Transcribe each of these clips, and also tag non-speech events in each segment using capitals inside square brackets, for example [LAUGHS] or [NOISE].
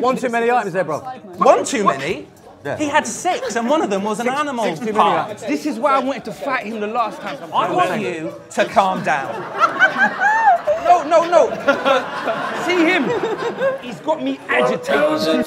One too many items there, bro. One too many? He had six, and one of them was an animal six too part. This is why I wanted to fight him the last time. I want you to calm down. No, no, no. [LAUGHS] See him. He's got me agitated.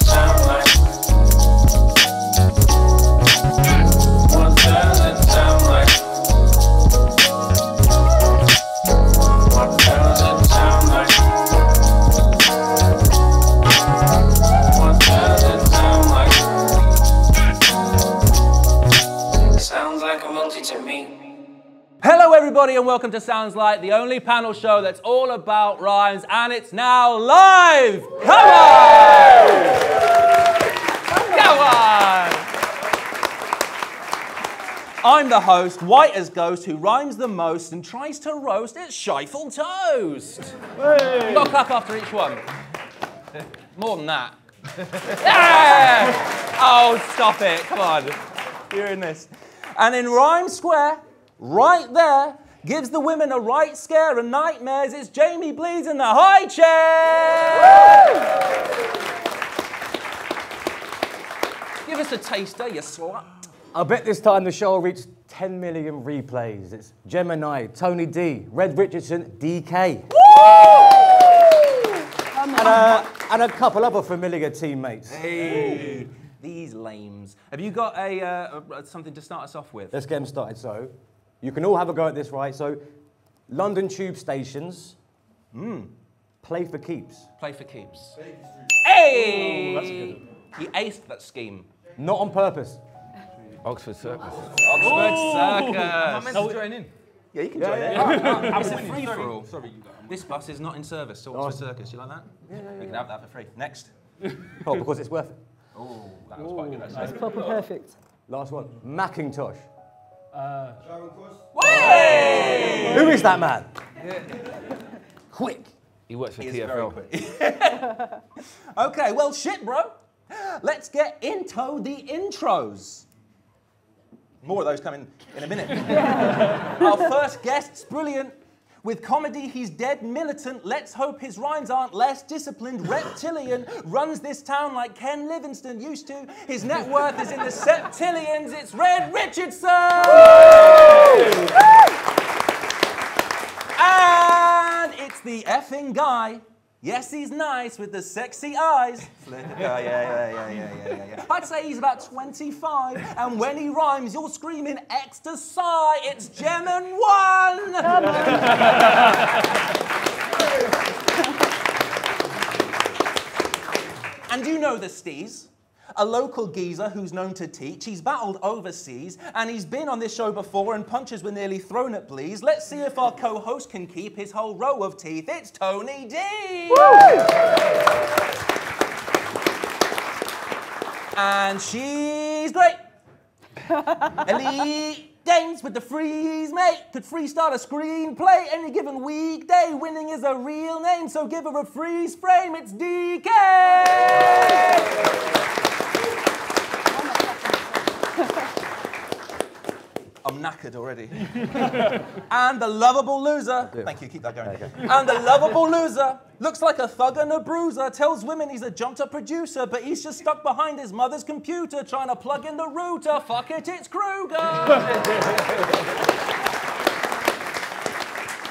Everybody, and welcome to Sounds Like, the only panel show that's all about rhymes, and it's now live. Come on! Come on! I'm the host, White as Ghost, who rhymes the most and tries to roast its Shuffle toast. Got a clap after each one. [LAUGHS] More than that. [LAUGHS] yeah! Oh, stop it. Come on. You're in this. And in Rhyme Square, right there, gives the women a right scare and nightmares. It's Jamie Bleez in the high chair. Give us a taster, you slut. I bet this time the show will reach 10 million replays. It's Gemini, Tony D, Red Richardson, DK. And, uh, and a couple other familiar teammates. Hey, these lames. Have you got a uh, uh, something to start us off with? Let's get them started. So, you can all have a go at this, right? So, London tube stations, hmm. play for keeps. Play for keeps. Hey! He aced that scheme. Not on purpose. Oxford Circus. Oxford Circus. meant to join in. Yeah, you can join it. It's a free for all. Sorry, This bus is not in service to Oxford oh. Circus. You like that? Yeah, yeah. You can have that for free. Next. [LAUGHS] Oh, because it's worth it. Oh, that was quite good actually. Proper perfect. Last one. Macintosh. Hey! Who is that man? [LAUGHS] Quick. He works for He TFL. [LAUGHS] okay, well, shit, bro. Let's get into the intros. More of those coming in a minute. [LAUGHS] Our first guest's brilliant. With comedy, he's dead militant. Let's hope his rhymes aren't less disciplined. Reptilian runs this town like Ken Livingstone used to. His net worth is in the septillions. It's Red Richardson! And it's the effing guy. Yes, he's nice with the sexy eyes. [LAUGHS] yeah, yeah, yeah, yeah, yeah, yeah, yeah. I'd say he's about 25, and when he rhymes, you're screaming ecstasy. sigh. It's Gemini One. [LAUGHS] and you know the Steez. A local geezer who's known to teach. He's battled overseas and he's been on this show before and punches were nearly thrown at Bleez. Let's see if our co host can keep his whole row of teeth. It's Tony D. And she's great. [LAUGHS] Elite games with the freeze, mate. Could freestyle a screenplay any given weekday. Winning is a real name, so give her a freeze frame. It's DK. I'm knackered already. [LAUGHS] and the lovable loser. Thank you, keep that going. [LAUGHS] And the lovable loser looks like a thug and a bruiser. Tells women he's a jumped up producer, but he's just stuck behind his mother's computer trying to plug in the router. Fuck it, it's Kruger. [LAUGHS]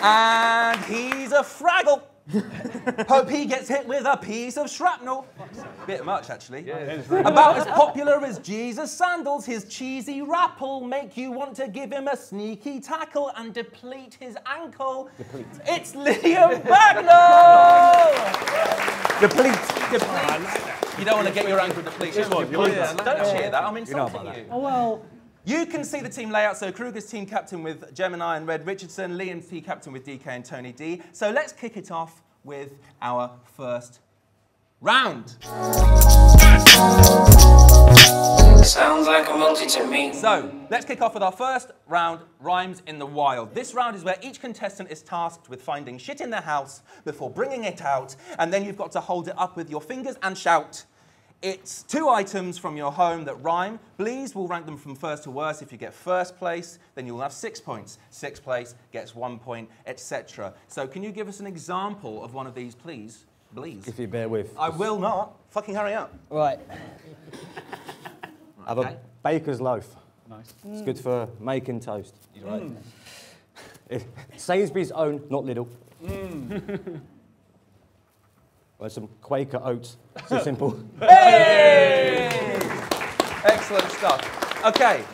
and he's a fraggle. [LAUGHS] Hope he gets hit with a piece of shrapnel. Bit much, actually. Yeah, About as popular as Jesus sandals, his cheesy rap'll make you want to give him a sneaky tackle and deplete his ankle. Deplete. It's Liam Bagnall! Deplete. Deplete. You don't want to get your ankle depleted. Don't cheer that. I'm insulting about you. Oh, well, You can see the team layout. So Kruger's team captain with Gemini and Red Richardson, Liam's team captain with DK and Tony D. So let's kick it off with our first round. Sounds like a multi to me. So let's kick off with our first round, Rhymes in the Wild. This round is where each contestant is tasked with finding shit in their house before bringing it out, and then you've got to hold it up with your fingers and shout. It's two items from your home that rhyme. Please, we'll rank them from first to worst. If you get first place, then you'll have six points. Sixth place gets one point, etc. So can you give us an example of one of these, please? Please. If you bear with. I will not. Fucking hurry up. Right. Have Okay. a baker's loaf. Nice. It's good for making toast. You're right. It- Sainsbury's own, not Lidl. Mm. [LAUGHS] Well, some Quaker oats. So simple. [LAUGHS] Hey! Excellent stuff. Okay,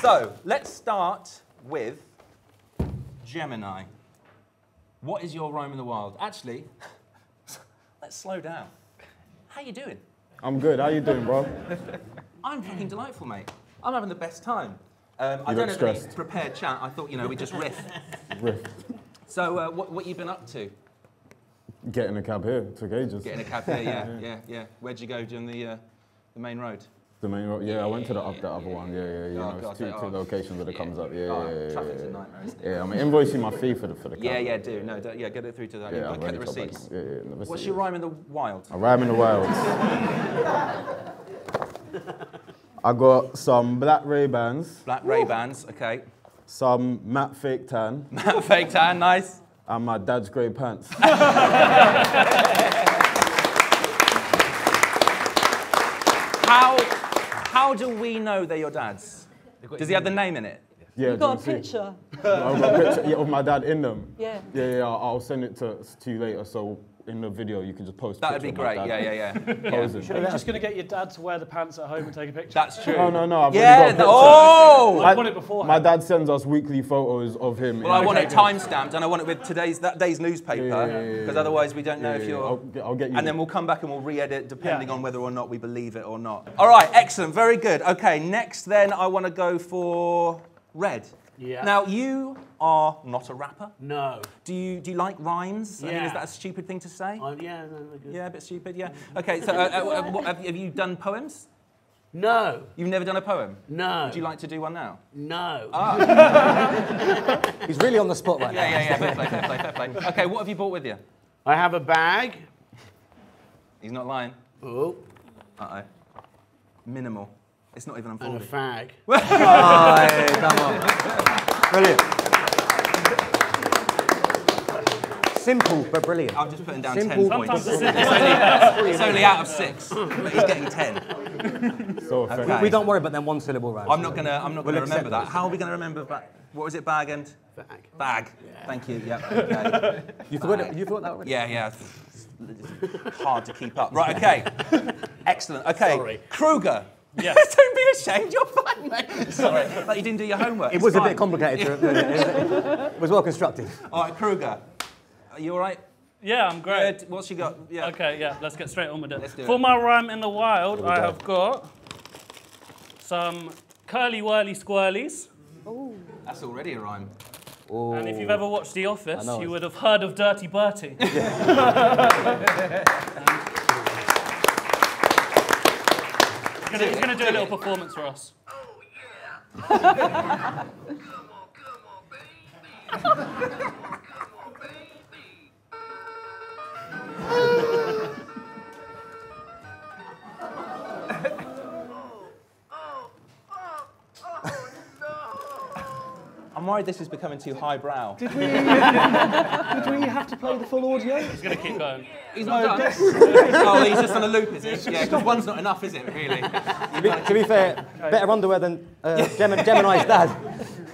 so let's start with Gemini. What is your rhyme in the wild? Actually, [LAUGHS] let's slow down. How you doing? I'm good. How you doing, bro? [LAUGHS] I'm fucking delightful, mate. I'm having the best time. Um, I You don't look have any stressed. prepared chat. I thought, you know, we just riff. Riff. So, uh, what, what you been up to? Getting a cab here took ages. Getting a cab here, [LAUGHS] yeah, yeah, yeah. Where'd you go during the, uh, the main road? The main road. Yeah, I went to the up the other one. Yeah, yeah, you Oh, know, God, it's two, two locations that it comes up. Yeah, Oh, yeah, yeah, traffic's yeah, a nightmare, isn't it? Yeah, I'm invoicing my fee for the for the cab. Yeah, yeah, do. No, don't, yeah, get it through to that. Yeah, Yeah, get the to go back. receipts. Yeah, yeah, never What's your rhyme in the wild? I rhyme in the wild. [LAUGHS] I got some black Ray Bans, Black Ray Bans, okay. some matte fake tan, [LAUGHS] matte Fake tan, nice. And my dad's grey pants. [LAUGHS] How, how do we know they're your dad's? Does he have the name in it? Yeah, You got a do you see? picture? I've got a picture yeah, of my dad in them. Yeah. Yeah, yeah. I'll I'll send it to, to you later. So in the video, you can just post. That'd be of my great. dad Yeah, yeah, yeah. Posing. Are you just going to get your dad to wear the pants at home and take a picture? That's true. No, no, no. I've Yeah. already got the- oh. I want it beforehand. My dad sends us weekly photos of him. Well, I want it timestamped, and I want it with today's that day's newspaper, because yeah, yeah, yeah. otherwise we don't know Yeah, if you're. I'll get- I'll get you And then we'll come back and we'll re-edit depending Yeah. on whether or not we believe it or not. All right, excellent, very good. Okay, next then I want to go for Red. Yeah. Now you are not a rapper. No. Do you do you like rhymes? I mean, is that a stupid thing to say? Oh, yeah, no, no. Yeah, a bit stupid. Yeah. Okay, so uh, uh, uh, what, have, have you done poems? No. You've never done a poem. No. Would you like to do one now? No. [LAUGHS] He's really on the spot right Yeah, now. yeah, yeah. Fair play, fair play, fair play. Okay, what have you brought with you? I have a bag. He's not lying. Oh, Uh oh. Minimal. It's not even and a unfolded. fag. [LAUGHS] Aye, come on. Brilliant. Simple but brilliant. I'm just putting down Simple. 10 points. It's it's only, it's only out of six, but he's getting 10. So. Okay. We don't worry about them one syllable rhymes. I'm not gonna, I'm not We'll gonna accept remember that. How are we gonna remember ba- What was it, bag and? Bag. Bag. Thank you, yep, okay. You thought it, you forgot that already? Yeah, yeah. It's hard to keep up. Right, okay. [LAUGHS] Excellent. Okay. Sorry. Kruger. Yes. [LAUGHS] Don't be ashamed, you're fine, mate. Sorry, but you didn't do your homework. It It's was a bit complicated. It was well constructed. All right, Kruger. Are you all right? Yeah, I'm great. Good. What's you got? Yeah. Okay, yeah, let's get straight on with Let's it. do For it. my rhyme in the wild, I have got some Curly Wurly squirlies. That's already a rhyme. And if you've ever watched The Office, you would have heard of Dirty Bertie. [LAUGHS] [LAUGHS] he's gonna, he's gonna do a little performance for us. I'm [LAUGHS] worried this is becoming too highbrow. Did we did we have to play the full audio? He's gonna keep going. He's not done. oh, he's just on a loop, is he? Yeah, because one's not enough, is it, really? To be, to be fair, better underwear than uh, Gem- Gemini's dad.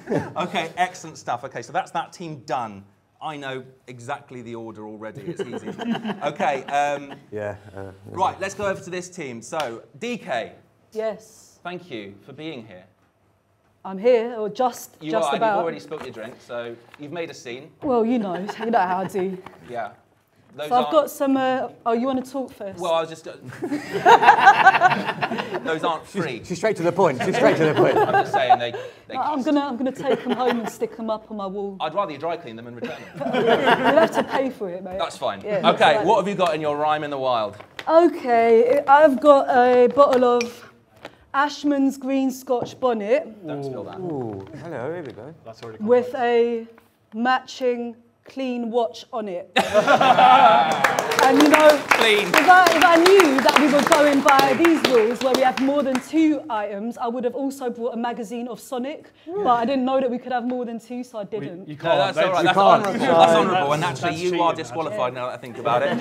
[LAUGHS] Okay, excellent stuff. Okay, so that's that team done. I know exactly the order already. It's easy. [LAUGHS] Okay, um, Yeah. Uh, right, let's go over to this team. So, DK, Yes. thank you for being here. I'm here, or just You just are, about. you've already spilt your drink, so you've made a scene. Well, you know, you know how I do. [LAUGHS] Yeah. Those So I've got some. Uh, oh, you want to talk first? Well, I was just. [LAUGHS] Those aren't free. she's straight to the point. She's straight to the point. I'm just saying they. they I- I'm cost. gonna I'm gonna take them home and stick them up on my wall. I'd rather you dry clean them and return them. [LAUGHS] You'll have to pay for it, mate. That's fine. Yeah, okay, right. what have you got in your rhyme in the wild? Okay, I've got a bottle of Ashman's Green Scotch bonnet Don't spill that. Ooh, hello, here we go. That's already with a matching clean watch on it. [LAUGHS] and you know, Clean. If, I, if I knew that we were going by these rules where we have more than two items, I would have also brought a magazine of Sonic, but I didn't know that we could have more than two, so I didn't. You can't. that's all right. you That's can't. honourable. That's honourable. And that's- actually, that's you are cheating. disqualified now that I think about it.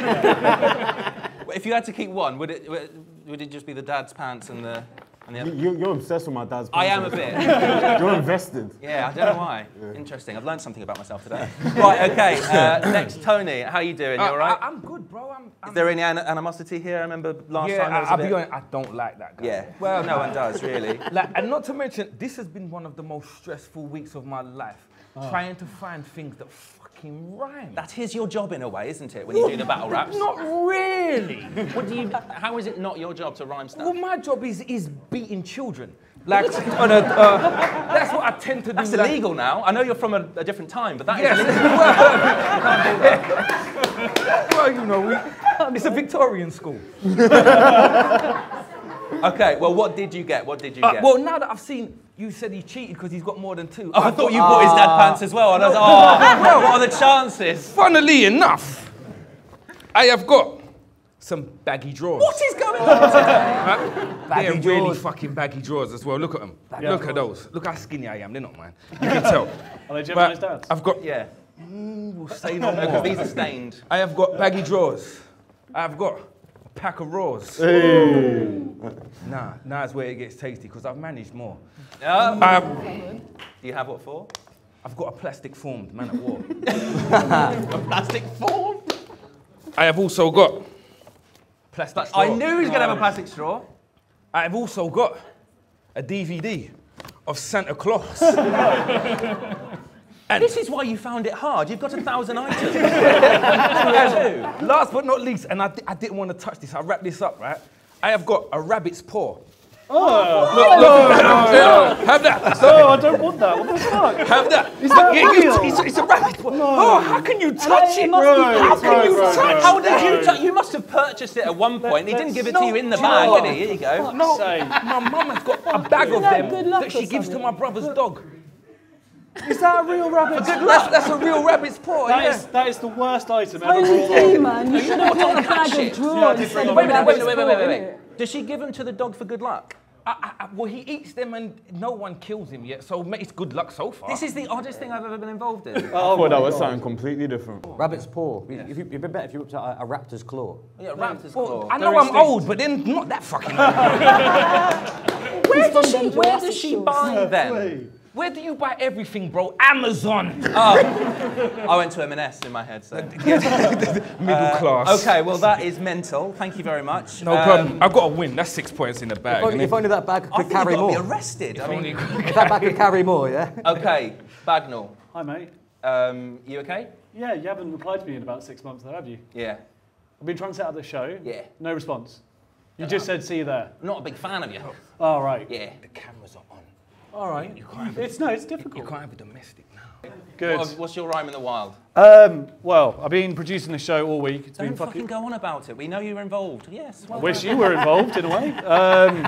[LAUGHS] if you had to keep one, would it would- would it just be the dad's pants and the and the other? You, you're obsessed with my dad's. I am a bit. [LAUGHS] You're invested. Yeah, I don't know why. [LAUGHS] Interesting. I've learned something about myself today. [LAUGHS] right. Okay. Uh, next, Tony. How you doing? You Uh, all right? I, am good, bro. I'm, I'm Is there any an- animosity here? I remember last yeah, time there was I, a will be bit. honest, I don't like that guy. Yeah. Well, no one does really. Like, and not to mention, this has been one of the most stressful weeks of my life. Oh. Trying to find things that fucking rhyme. That is your job in a way, isn't it? When you do the battle raps. Not really. [LAUGHS] What do you? How is it not your job to rhyme stuff? well, my job is is beating children. [LAUGHS] Like, on a, uh, that's what I tend to do. That's like- illegal now. I know you're from a, a different time, but that is Yes. illegal. [LAUGHS] well, you know, we, it's a Victorian school. Okay. Well, what did you get? What did you Uh, get? well, now that I've seen you said he cheated because he's got more than two. Oh, I thought you bought his dad pants as well, and I was like, oh, [LAUGHS] what are the chances? Funnily enough, I have got some baggy drawers. What is going on? [LAUGHS] They're really fucking baggy drawers as well. Look at them. Look at those. Look how skinny I am. They're not mine. You can tell. [LAUGHS] Are they But Gemini's dads? I've got. Yeah, mm, We'll say no because these are stained. I have got baggy drawers. I've got a pack of raws. Nah, now it's where it gets tasty because I've managed more. Um, Um, do you have what for? I've got a plastic formed man at war. [LAUGHS] A plastic form. I have also got plastic But straw. I knew he was going to have a plastic straw. I have also got a DVD of Santa Claus. [LAUGHS] This is why you found it hard. You've got a thousand items. [LAUGHS] Last but not least, and I, di- I didn't want to touch this, I wrap this up, right? I have got a rabbit's paw. Oh, Have that. Oh, I don't want that. What the fuck? Have that. Is that Yeah, you- real? It's, it's a rabbit. paw. Oh, how can you touch it it? must be How can you right, touch right. How did you? T- you must have purchased it at one point. He didn't give it to you in the bag, did he? Here you go. No, Sake. my mum has got a bag of that them that she gives to my brother's dog. Is that a real rabbit? That's, that's a real rabbit's paw, That yeah. is, that is the worst item ever Only brought you, man. You should have brought a bag shit. of drawers instead of Wait a a minute, wait, wait, wait, wait, wait, wait. Does she give them to the dog for good luck? I, I, I, well, he eats them and no one kills him yet, so it's good luck so far. This is the oddest thing I've ever been involved in. [LAUGHS] I thought that oh was something completely different. Rabbit's paw. If you, it'd be better if you whipped out a, a raptor's claw. Yeah, raptor's Well, claw. I know I'm old, but then not that fucking old. [LAUGHS] Where does she, where does she buy them? Where do you buy everything, bro? Amazon. I went to M&S in my head, so. [LAUGHS] [LAUGHS] Middle class. Okay, well that is mental. Thank you very much. No Um, problem. I've got a win. That's six points in the bag. If only, if only that bag I could think carry you've got to more. be arrested. I mean, If that bag could carry more, yeah? [LAUGHS] okay, Bagnall. Hi, mate. Um, you okay? Yeah, you haven't replied to me in about six months, though, have you? Yeah. I've been trying to set up the show. Yeah. No response. You just said, see you there. I'm not a big fan of you. All right. Yeah. the cameras are on. All right. You can't have, It's no, it's you difficult. can't have a domestic now. Good. What- what's your rhyme in the wild? Um, well, I've been producing the show all week. It's Don't been fucking fucking. go on about it. We know you're involved. Yes. Well Wish you were involved in a way. [LAUGHS] Um,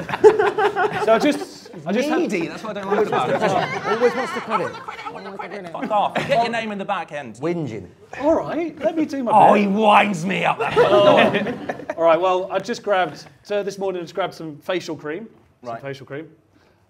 so I just, I just had, needy. That's what I don't like about it. Always wants the credit. Fuck off. Get your name in the back end. Whinging. all right. Let me do my Oh, bit. he winds me up. All right. Well, I just grabbed. So this morning, I just grabbed some facial cream. Some Right. facial cream.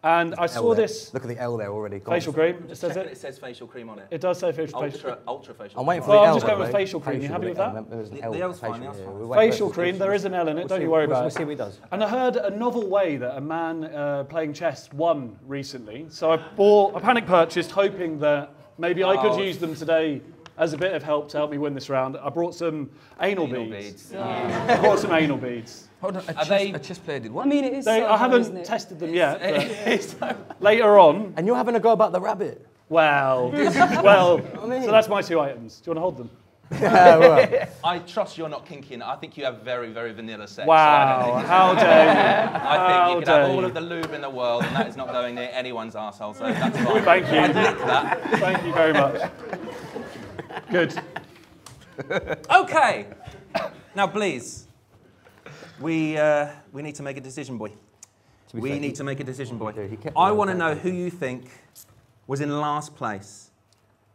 And I saw there. this Look at the L there already. Go on. facial cream. It says it. it says facial cream on it. It does say facial, facial cream. Ultra, ultra facial. I'm waiting for Well, the I'm L. just going the with way. facial cream. You happy the with L. that? There's an The- L the L's fine, facial, the L's yeah, fine. we're waiting for Facial it. cream. There is an L in it. We'll Don't see- you worry we'll- about We'll it. see what he does. And I heard a novel way that a man uh, playing chess won recently. So I bought, I panic purchased, hoping that maybe I could Oh. use them today as a bit of help to help me win this round. I brought some anal, Anal beads. beads. I brought some anal beads. Hold on, a, Are chess, they- a chess player did I mean, it is. They, so I hard, haven't isn't it? tested them yet. but [LAUGHS] [LAUGHS] later on, And you're having a go about the rabbit. well, [LAUGHS] well. So that's my two items. Do you want to hold them? Yeah. I trust you're not kinky enough. I think you have very, very vanilla sex. Wow, how dare you? I think How you could have all of the lube in the world, and that is not going near anyone's arsehole, so that's fine. Thank you. I'd that. Thank you very much. Good. Okay. Now, please, we uh, we need to make a decision, boy. We fair, need he- to make a decision, boy. Dude, I want to know who you think was in last place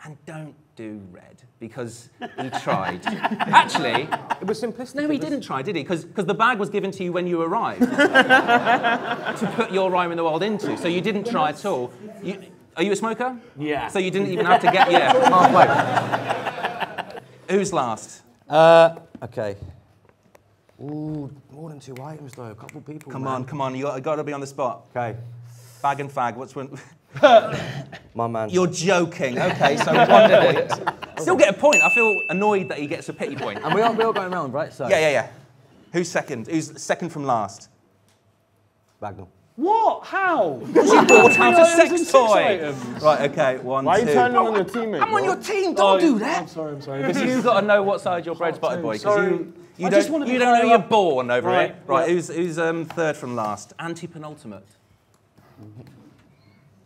And don't do red because he [LAUGHS] tried. Actually, It was simplistic. no, he didn't try, did he? Because the bag was given to you when you arrived [LAUGHS] to put your rhyme in the world into. So you didn't try at all. You, are you a smoker? Yeah. So you didn't even have to get yeah. [LAUGHS] Halfway. Who's last? Uh, okay. Ooh, more than two items though. A couple people. Come man. on, come on. You got, got to be on the spot. Okay. Fag and fag. What's one? [LAUGHS] My man. You're joking. Okay, so one point. [LAUGHS] Still get a point. I feel annoyed that he gets a pity point. and we are, we are going round, right? So. Yeah, yeah, yeah. Who's second? Who's second from last? Bagnall. What? How? You bought out a sex toy. Right, okay, one, Why are you two. turning on your teammate? I'm on your team, don't Oh, do that. I'm sorry, I'm sorry. Because you've got to know what side your bread's buttered, boy. Because Sorry. you, you I don't, just wanna be you don't know higher you're born over Right, it. Right, yeah. who's, who's um, third from last? Anti-penultimate.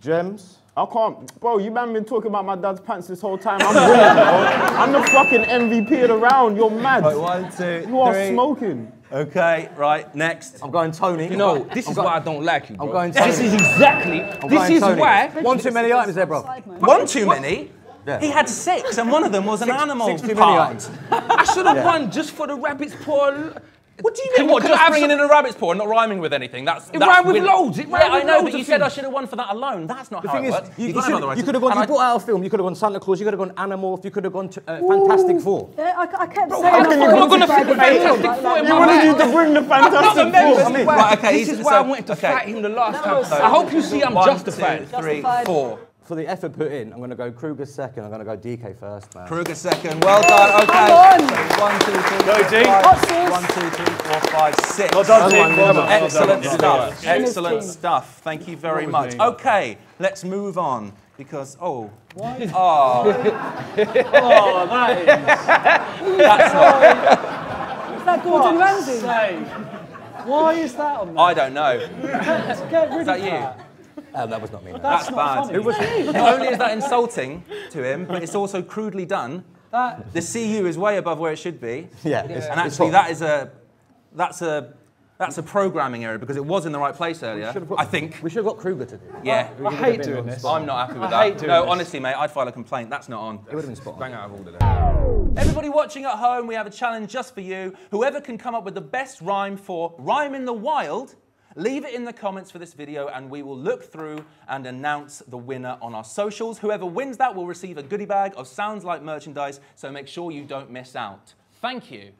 Gems. I can't, bro. You man been talking about my dad's pants this whole time. I'm winning, bro. I'm the fucking MVP of the round. You're mad. Right, one, two, you are three. smoking. Okay, right, next. I'm going Tony. You know, this is why I don't like you, bro. I'm going Tony. this is exactly. I'm this is Tony. why. One too many items there, bro. One too many? Yeah. He had six, and one of them was an animal Six too many part. items. I should have won just for the rabbit's paw. What do you mean? What, on, just have bringing some- in a rabbit's paw and not rhyming with anything? That's It that's rhymed with win- loads, it yeah, rhymed I with know, loads but you of said I should have won for that alone. That's not The how thing it is, works. you, you, gotta should, know the right you could have gone. And You I- brought out a film. You could have gone Santa Claus. You could have gone Animorph. You could have gone to, uh, Fantastic Four. Yeah, I, I kept saying. how I can you- thought Am I it was gonna a fit the film, [LAUGHS] Fantastic Four You my wanted you to bring the fantastic Remember, four. this is why, Right, okay, this is why I wanted to fight him the last time. I hope you see I'm justified. two, three, four. For the effort put in, I'm going to go Kruger second. I'm going to go DK first, man. Kruger second. Well done. Okay. Come on. So one, two, three, Go, four, Dean. five. One, two, three, four, five, six. Well done, Well done, Well well done. done. Excellent Well stuff. done. Excellent team. stuff. Thank you very much. me. Okay, let's move on because oh, Why? Oh, [LAUGHS] oh, that is. that's not. Is that Gordon Ramsay? Say, why is that on there? I don't know. Get rid Is that of you? That. Uh, that was not me. man. That's, That's not bad. funny. [LAUGHS] Not only is that insulting to him, but it's also crudely done. That, The CU is way above where it should be. Yeah, it's, And actually, that is a that's a that's a programming error because it was in the right place earlier. Should've got- I think. we should have got Kruger to do. it. Yeah. I hate doing this. I'm not happy with I that. hate doing no, this. honestly, mate, I'd file a complaint. That's not on. It would have been spot on. Bang out of order there. Everybody watching at home, we have a challenge just for you. Whoever can come up with the best rhyme for Rhyme in the Wild, leave it in the comments for this video and we will look through and announce the winner on our socials. Whoever wins that will receive a goodie bag of Sounds Like merchandise, so make sure you don't miss out. Thank you.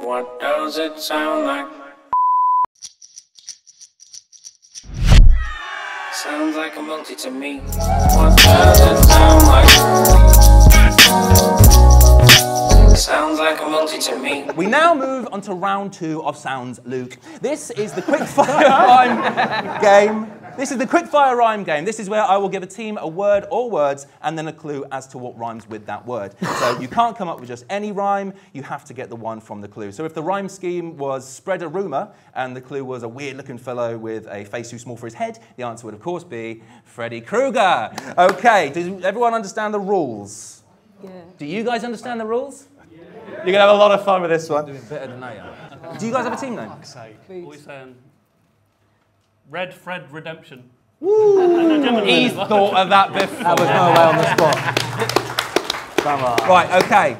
What does it sound like? Sounds like a multi to me. What does it sound like? Sounds like a multi to me. We now move on to round two of Sounds Like. This is the quickfire [LAUGHS] rhyme game. This is the quickfire rhyme game. This is where I will give a team a word or words and then a clue as to what rhymes with that word. So you can't come up with just any rhyme, you have to get the one from the clue. So if the rhyme scheme was spread a rumour and the clue was a weird looking fellow with a face too small for his head, the answer would of course be Freddy Krueger. Okay, does everyone understand the rules? Yeah. Do you guys understand the rules? You're gonna have a lot of fun with this one. Doing Better than I am. Do you guys have a team name? Fuck's sake. Always saying, Red Fred Redemption. He's thought of that before. That was no way on the spot. Come on. Right, okay.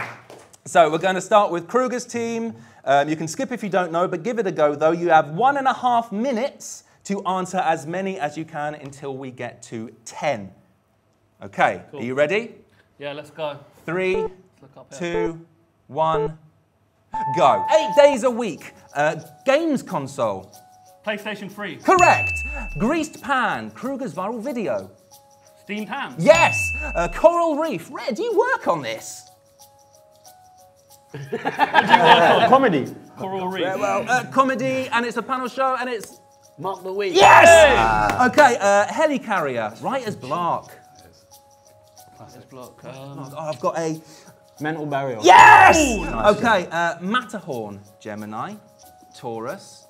So we're going to start with Kruger's team. Um, you can skip if you don't know, but give it a go though. You have one and a half minutes to answer as many as you can until we get to 10. Okay, are you ready? Yeah, let's go. Three, Look up here. two, one, go. Eight days a week. Uh, games console. PlayStation 3. Correct. Greased pan. Kruger's viral video. Steamed ham. Yes. Uh, coral reef. Red, do you work on this? Comedy. Coral Reef. Uh, comedy, and it's a panel show, and it's Mock the Week. yes. Okay, uh, helicarrier, writer's block. Classic block. Um, Oh, I've got a Mental burial. yes. Okay, uh, Matterhorn, Gemini, Taurus.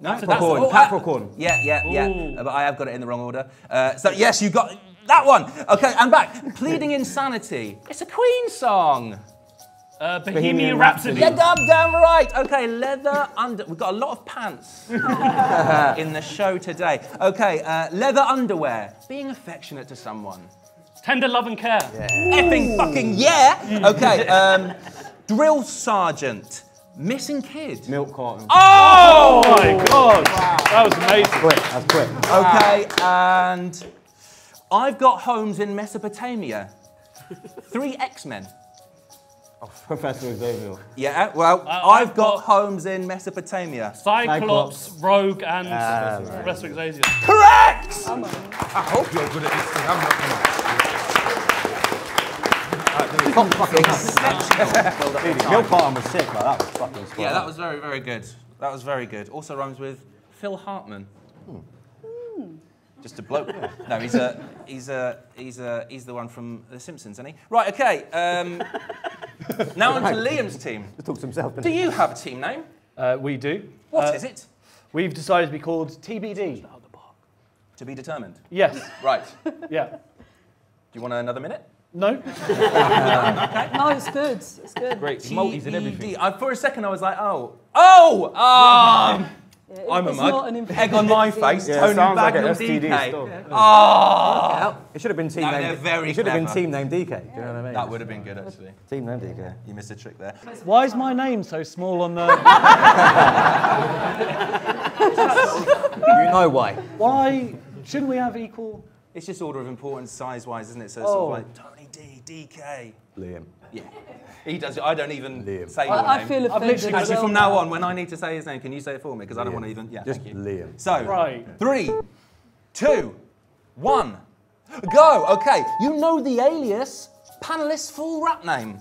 No, that's- Capricorn, oh, uh, Capricorn. yeah, yeah, yeah. Ooh. Uh, but I have got it in the wrong order. Uh, so yes, you got that one. Okay, and back. Pleading insanity. It's a Queen song. Uh, Bohemian Bohemian Rhapsody. Rhapsody. Yeah, damn, damn right. Okay, leather under. We've got a lot of pants in the show today. Okay, uh, leather underwear. Being affectionate to someone. Tender love and care. Effing fucking yeah. Okay, [LAUGHS] um, drill sergeant. Missing kid. Milk carton. Oh! Oh my god, that was amazing. Quick, that's quick. Okay, and I've got homes in Mesopotamia. Three X-Men. Professor Xavier. Yeah, well, Uh, I've I've got got- homes in Mesopotamia. Cyclops, Rogue, and Professor Xavier. Correct! I hope you're good at this thing. I'm not gonna. Milk was sick, but that was fucking spot Yeah, that was very, very good. That was very good. Also rhymes with Phil Hartman. Just a bloke. [LAUGHS] No, he's a, he's a, he's a, he's the one from The Simpsons, isn't he? Right. Okay. Um, [LAUGHS] now on to Liam's team. Just talk to himself. Do you have a team name? Uh, we do. What Uh, is it? We've decided to be called TBD. To be determined. Yes. Right. [LAUGHS] Yeah. Do you want another minute? No? [LAUGHS] No, it's good. It's good. Great. Multis and everything. TED. I, for a second, I was like, oh, oh, um, Yeah, I'm a it's not mug. an Egg on my face. Yeah, Tony sounds like an STD DK. still. Oh, It should have been team No, name. they're very it should have been team name DK. Do you know what I mean? that would have been good actually. Team name DK. You missed a trick there. Why is my name so small on the. [LAUGHS] You know why? Why shouldn't we have equal. It's just order of importance, size-wise, isn't it? So it's sort of Oh. like Tony D, DK. Liam. Yeah. He does it. I don't even Liam. say your I, I name. feel I've offended. literally as Actually, well from now on, when I need to say his name, can you say it for me? Because I don't want to even. Yeah. Just thank you. Liam. So, Right. three, two, one, go. Okay, you know the alias panelist's full rap name.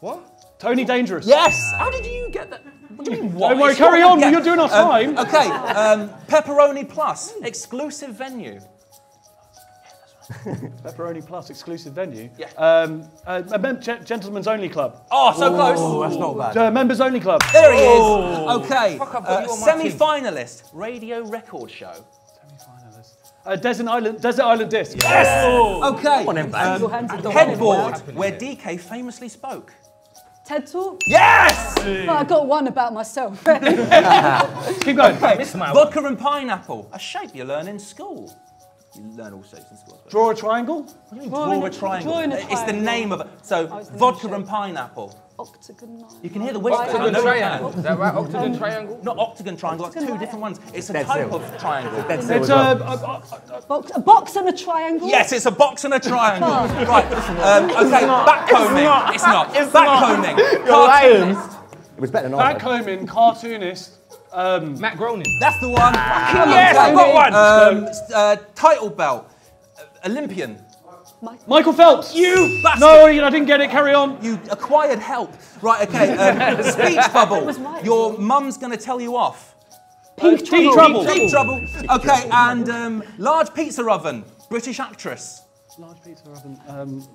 What? Tony Dangerous. Yes. How did you get that? What do you mean? What? Don't worry, carry on, guess. you're doing our Um, time. Okay, um, Pepperoni Plus, exclusive venue. [LAUGHS] Pepperoni Plus exclusive venue. Yeah. Um, uh, a mem- Gen- Gentlemen's Only Club. Oh, so close. Oh, that's not bad. Uh, members Only Club. There he is. Okay, Fuck, I've got uh, you on my semi-finalist, radio record show. Uh, Desert Island, Desert Island Disc. Yes. Okay, on then, man. Your hands are done. headboard, where DK famously spoke. TED Talk. Yes. But I got one about myself. [LAUGHS] Keep going. Okay, vodka and pineapple, a shape you learn in school. You learn all shapes in school. Draw a triangle. Draw a triangle. Drawing a It's the name of it. So Oh, vodka and pineapple. Octagon. You can hear the whisper. Octagon I know you can. Triangle. Is that right? Octagon triangle? Not octagon triangle. That's two different ones. It's a type still. of triangle. Dead It's as a, well. a, a, Box, a box and a triangle. Yes, it's a box and a triangle. Oh. right. Um, okay. Backcombing. It's not. Backcombing. You're lying. It was better than back I home cartoonist. Um, Matt Groening. That's the one. yes, I've got one. Um, uh, title belt. Uh, Olympian. Michael Phelps. You bastard. No, I didn't get it. Carry on. You acquired help. Right, okay. Um, [LAUGHS] speech [LAUGHS] bubble. Your mum's going to tell you off. Pink Deep trouble. trouble. Big trouble. Okay, and um, large pizza oven. British actress. Large pizza oven. Um,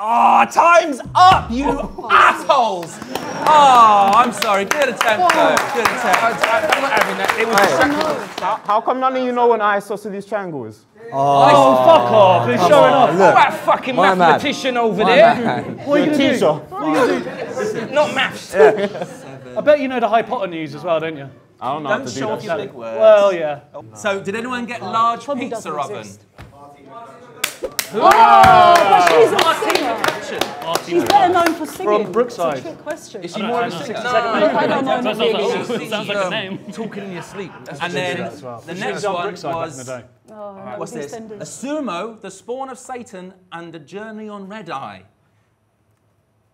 Ah, time's up, you [LAUGHS] assholes! Oh, I'm sorry. Good attempt, though. Good attempt. I'm not having that. It was How, how come none of you know what an isosceles triangle is? oh, fuck off. It's showing off. all that fucking My man. mathematician over there. [LAUGHS] What are you going to do? What are you going to do? [LAUGHS] Not maths. I bet you know the hypotenuse as well, don't you? I don't know how Don't to do show off your big words. Well, yeah. so, did anyone get large Probably pizza oven? exist. Oh, but she's a singer. She's better known for singing. From Brookside. It's a trick question. Is she more of a singer? I don't know. Sounds like, sounds like a Um, name. Talking in your sleep. That's And then well. the She next one Brookside back in was the day. Oh, what's this? A sumo, the spawn of Satan, and a journey on red eye,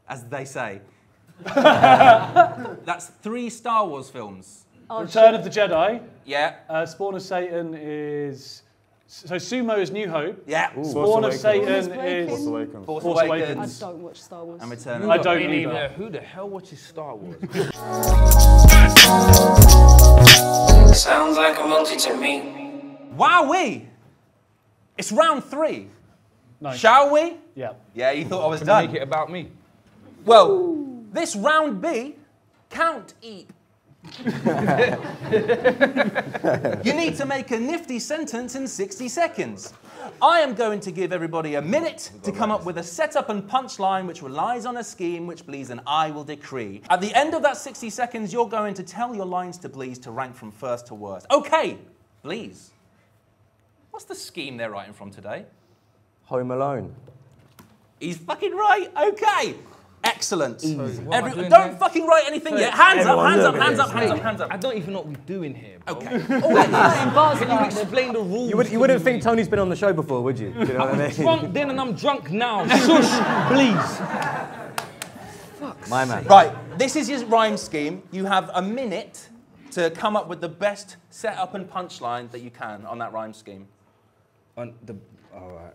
as they say. [LAUGHS] That's three Star Wars films. Oh, Return of the Jedi. Yeah, Uh, Spawn of Satan is. So Sumo is New Hope. yeah. Spawn of Satan is. Force Awakens. Force, Force I don't watch Star Wars. and Return of I don't Me either. Who the hell watches Star Wars? [LAUGHS] Sounds like a multi to me. Wowee! It's round three. Nice. Shall we? Yeah. Yeah, you thought I was Make done. Make it about me. Well, this round B, Count Up [LAUGHS] you need to make a nifty sentence in 60 seconds. I am going to give everybody a minute to come up with a setup and punchline which relies on a scheme which Bleez and I will decree. At the end of that 60 seconds, you're going to tell your lines to Bleez to rank from first to worst. Okay, Bleez. What's the scheme they're writing from today? Home Alone. He's fucking right. Okay. Excellent. What Every- don't here? fucking write anything yet. Hands up, hands up, hands up, hands up, hands up. I don't even know what we're doing here. Bro. Okay. [LAUGHS] Playing bars Can you about it. explain the rules? You, would, you wouldn't think Tony's been on the show before, would you? Do you know what I mean? drunk then and I'm drunk now. [LAUGHS] Shush, please. My man. Right, this is your rhyme scheme. You have a minute to come up with the best setup and punchline that you can on that rhyme scheme. On the, all right.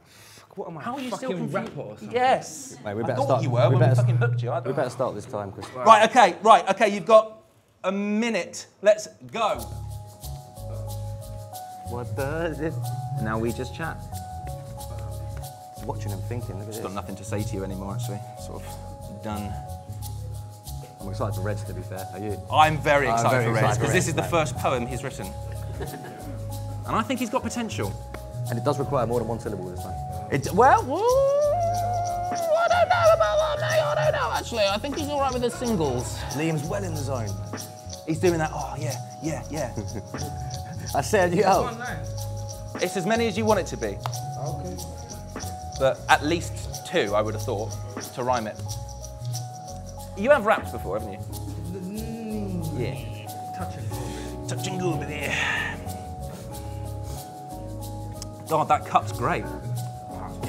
Fuck, what am I? How are you still fucking confused? rapper or something? Yes. Mate, we I better thought start- you were we when we better- fucking booked you. I We don't better start this time, Chris. Right, okay, right, okay, you've got a minute. Let's go. what does it? Now we just chat. Watching him thinking. Look at I've this. got nothing to say to you anymore, actually. Sort of done. I'm excited for Reds, to be fair. Are you? I'm very I'm excited very for Reds excited for because this is the first poem he's written. and I think he's got potential. And it does require more than one syllable this time. It, well, I don't know about that, mate. I don't know, actually. I think he's all right with the singles. Liam's well in the zone. He's doing that. Oh, yeah, yeah, yeah. [LAUGHS] I said, yo. it's as many as you want it to be. Okay. But at least two, I would have thought, to rhyme it. You have rapped before, haven't you? Mm. Yeah. Touching a little bit. Touching a little. God, that cup's great.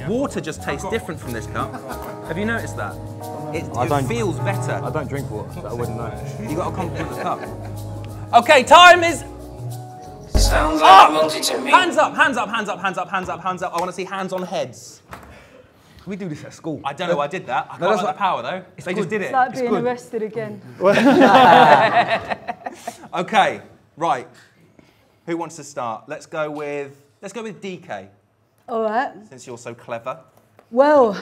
Water just tastes different from this cup. Have you noticed that? It, it feels better. I don't drink water, so I wouldn't know. You got to compliment the cup. [LAUGHS] Okay, time is Sounds like up. a multi to me. Hands up, hands up, hands up, hands up, hands up, hands up. I want to see hands on heads. We do this at school. I don't know why I did that. I can't that's like the power though. They just did it. It's like It's being good. arrested again. [LAUGHS] Okay, right. Who wants to start? Let's go with let's go with DK All right. since you're so clever. Well,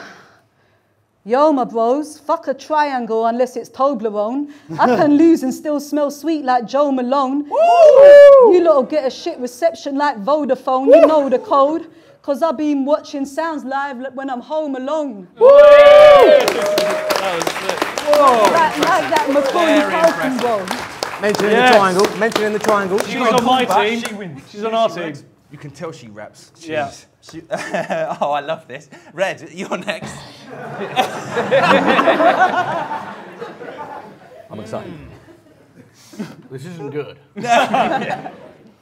yo, my bros, fuck a triangle unless it's Toblerone. I can [LAUGHS] lose and still smell sweet like Joe Malone. You lot'll get a shit reception like Vodafone. You know the code. Cause I've been watching Sounds Live when I'm home alone. Like, like that Macaulay Very Culkin bro. Mentioning Yes. the triangle. Mentioning the triangle. She's on my team. She wins. She's on our team. You can tell she raps. Yeah. She- [LAUGHS] oh, I love this. Red, you're next. [LAUGHS] I'm excited. Mm. This isn't good. [LAUGHS]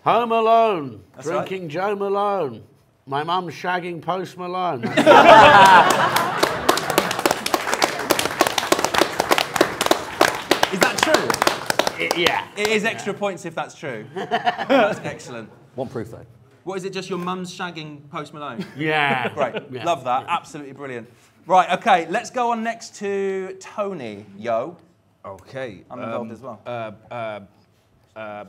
Home Alone, right. drinking Joe Malone. My mum's shagging Post Malone. Is that true? It- yeah. It is extra points if that's true. That's excellent. Want proof though? What is it? Just your mum's shagging Post Malone? [LAUGHS] Yeah. Great. Yeah. Love that. Absolutely brilliant. Right, okay, let's go on next to Tony. Yo. Okay. I'm involved as well. Uh, uh, uh,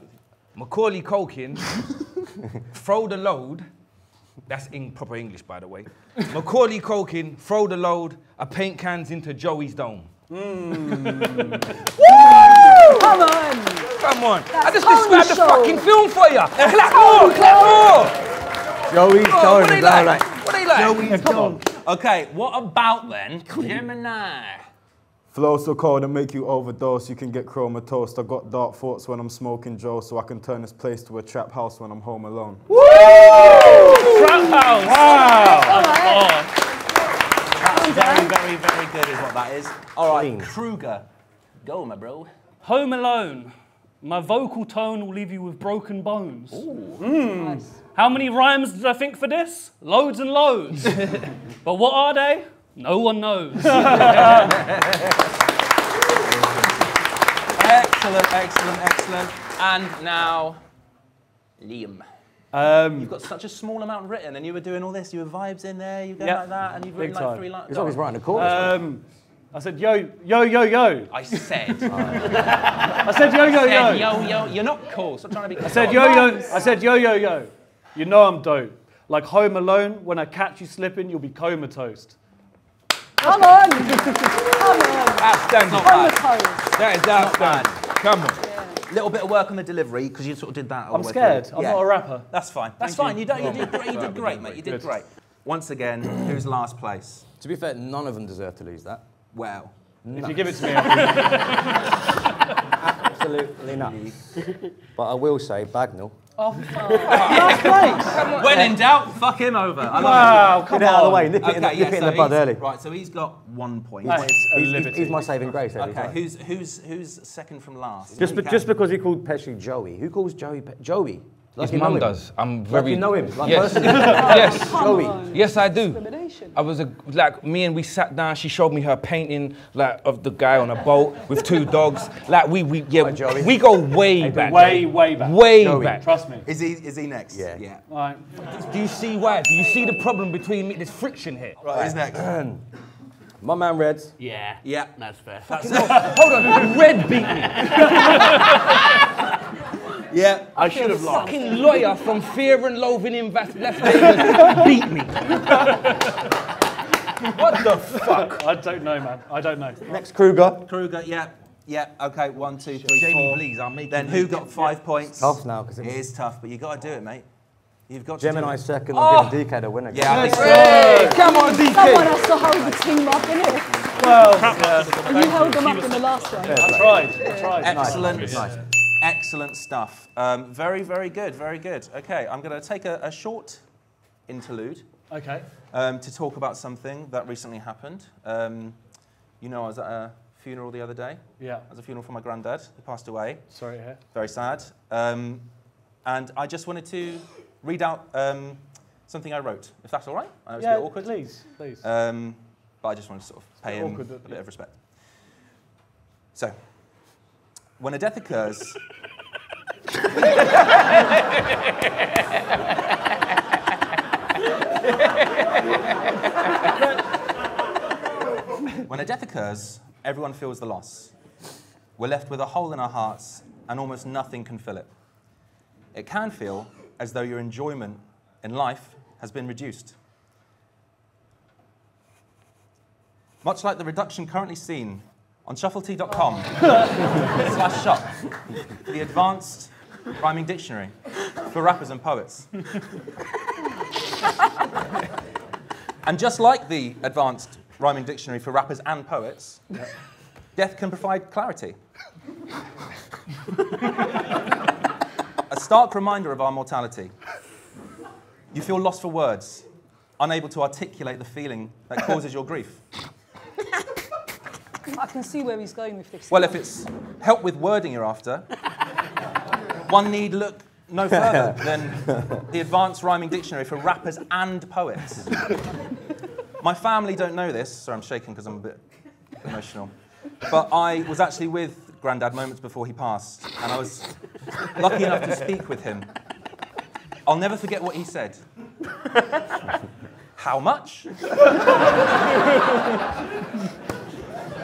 Macaulay Culkin, [LAUGHS] throw the load. That's in proper English, by the way. Macaulay Culkin, throw the load. I paint cans into Joey's dome. Come on. Come on. I just described the fucking film for you. Clap more, clap more. Joey's Oh, what Tony. they like? What they like? Come on. Okay, what about then Gemini? Flow so cold and make you overdose. You can get comatose. I got dark thoughts when I'm smoking Joe, so I can turn this place to a trap house when I'm home alone. Trap house. Wow. Very, very, very good is what that is. All right, Clean. Kruger. Go, my bro. Home Alone. My vocal tone will leave you with broken bones. Hmm. Nice. How many rhymes did I think for this? Loads and loads. [LAUGHS] but what are they? No one knows. [LAUGHS] Excellent, excellent, excellent. And now, Liam. Um, You've got such a small amount written, and you were doing all this. You were vibes in there. You were going Yeah. like that, and you've Big written like time. three lines. He's always writing the chorus. um, I said, yo, yo, yo, yo. I said. [LAUGHS] I said, yo, yo, yo. yo, yo, you're not cool. Stop trying to be. I said, yo, yo. I said, yo, yo, yo. You know I'm dope. Like Home Alone, when I catch you slipping, you'll be comatose. Come on. [LAUGHS] Come on. Outstanding. Not bad. Comatose. That is outstanding. Come on. Little bit of work on the delivery because you sort of did that. all I'm the way scared. through. I'm Yeah. not a rapper. That's fine. That's Thank fine. you. You, don't, you did great. You did great, mate. You did Good. great. Once again, who's last place? To be fair, none of them deserve to lose that. Well, If you give it to me, Absolutely not. but I will say, Bagnall. Oh, [LAUGHS] when in doubt, fuck him over. I love Wow, come Get it out of the way, nip it. it in, the- Okay, nip yeah, it in the bud early. Right, so he's got one point. That is He's, he's- liberty. he's my saving grace Okay, time. who's who's who's second from last? Just, be, just because he called Pesci Joey. Who calls Joey Pe- Joey? His you know mum does. I'm Like very. you know him, like yes. [LAUGHS] yes. [LAUGHS] Come Joey. on. Yes, I do. I was a, like me and we sat down. She showed me her painting like of the guy on a boat with two dogs. Like we we yeah Joey. we go way back. way, way back. way Joey. back. Trust me. Is he is he next? Yeah. Yeah. All right. Do you see why? Do you see the problem between me? There's friction here. Right. Who's next? My man Reds. Yeah. Yeah. That's fair. Hold on, Red beat me. [LAUGHS] Yeah. I should have lost. Fucking lawyer from Fear and Loathing in Las Las Vegas [LAUGHS] beat me. what the fuck? I don't know, man. I don't know. Next Kruger. Kruger. Yeah. Yeah. Okay. One, two, three, Jamie, four. please, I'm make Then who got five points? Tough now, because it was- is tough, but you got to do it, mate. You've got to. Gemini do it. second. Oh. I'm giving DK the winner. Yeah. I think so. Hey, come on, DK. Someone DK. has to hold the team up, innit? Well, And you held them up in the last one. I tried. I tried. Excellent. Nice. Excellent stuff. Um, very, very good. Very good. Okay, I'm going to take a, a short interlude Okay. um, to talk about something that recently happened. Um, you know, I was at a funeral the other day. Yeah. It was a funeral for my granddad, who passed away. Sorry to hear. Very sad. Um, and I just wanted to read out um, something I wrote, if that's all right. I know it's a Yeah, bit awkward. please, please. Um, but I just wanted to sort of pay him awkward, a bit of respect. So, when a death occurs, when a death occurs, everyone feels the loss. We're left with a hole in our hearts, and almost nothing can fill it. It can feel as though your enjoyment in life has been reduced. Much like the reduction currently seen on shufflety.com [LAUGHS] slash shop, the advanced rhyming dictionary for rappers and poets. and just like the advanced rhyming dictionary for rappers and poets, death can provide clarity. A stark reminder of our mortality. You feel lost for words, unable to articulate the feeling that causes your grief. I can see where he's going with this. Well, if it's help with wording you're after, one need look no further [LAUGHS] than the Advanced Rhyming Dictionary for rappers and poets. My family don't know this, so I'm shaking because I'm a bit emotional. But I was actually with Grandad moments before he passed, and I was lucky enough to speak with him. I'll never forget what he said. How much?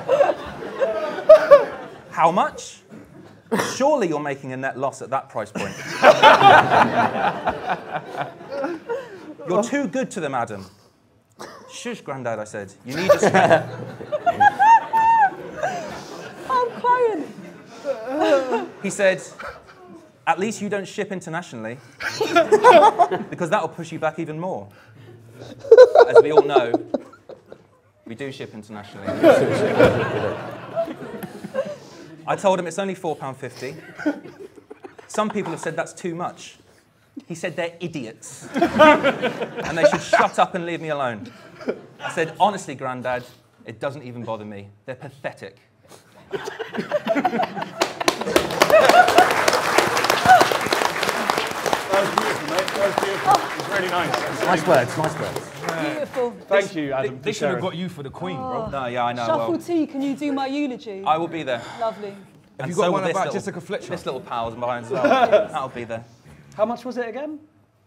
[LAUGHS] How much? Surely you're making a net loss at that price point. [LAUGHS] you're too good to them, Adam. Shush, Grandad, I said. You need a strength. I'm crying. He said, at least you don't ship internationally, because that'll push you back even more. As we all know, we do ship internationally. I told him it's only £4.50. Some people have said that's too much. He said they're idiots. and they should shut up and leave me alone. I said, honestly, Grandad, it doesn't even bother me. They're pathetic. That was beautiful, mate. That was beautiful. It was really nice. Nice words, nice words. Beautiful. Thank you, Adam. They should have got you for the Queen, bro. Oh. No, yeah, I know. Shuffle Well, T, can you do my eulogy? I will be there. Lovely. Have And you got so one will this about little- Jessica Fletcher? This little pal's mine as well. [LAUGHS] That'll be there. How much was it again?